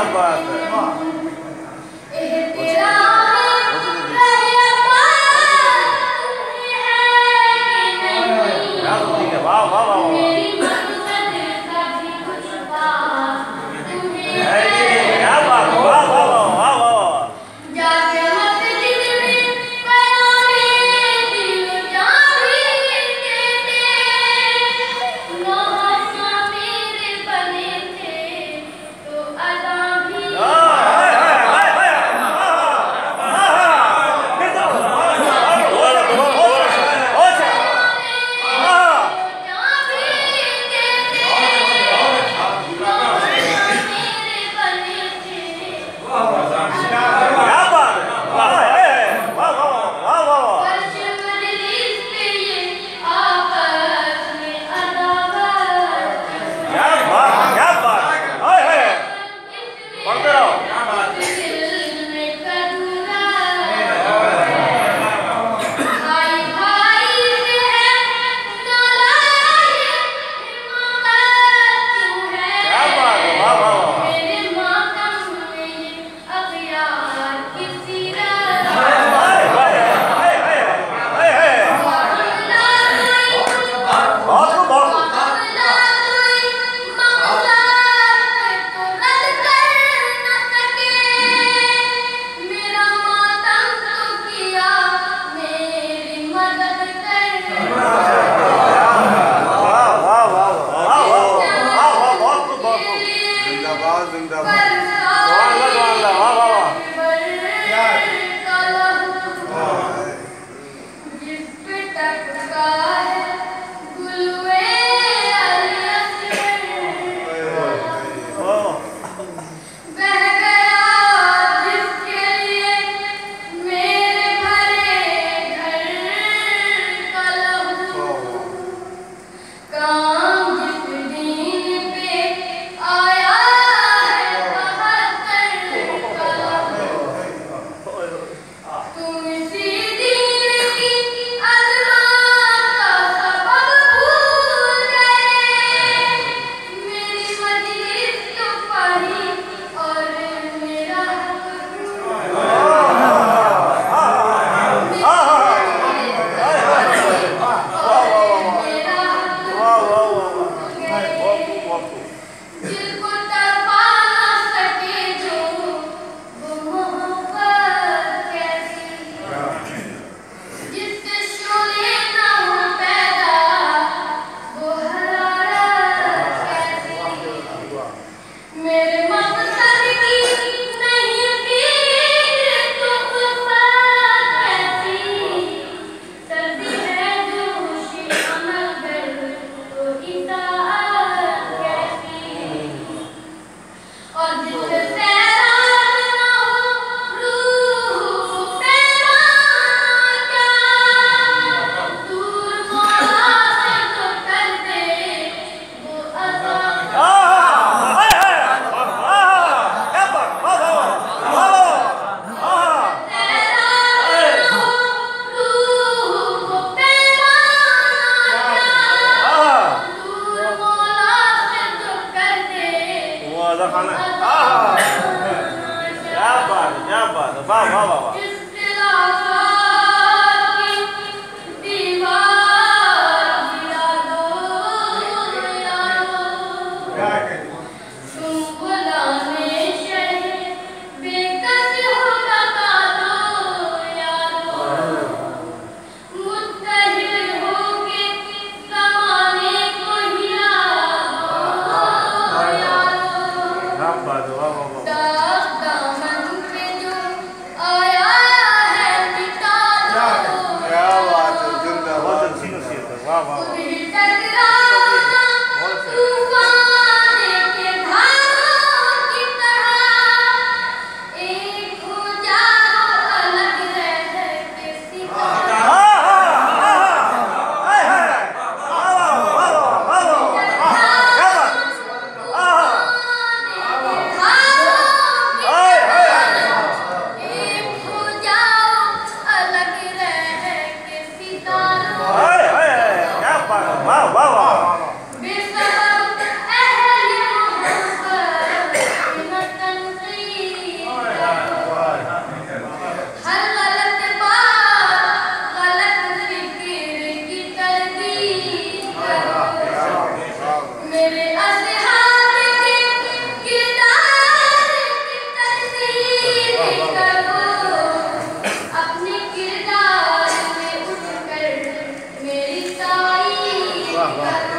Abba. Come on. causing the मज़ा खाना क्या बात क्या बात वाह वाह वाह वाह। Wow.